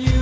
you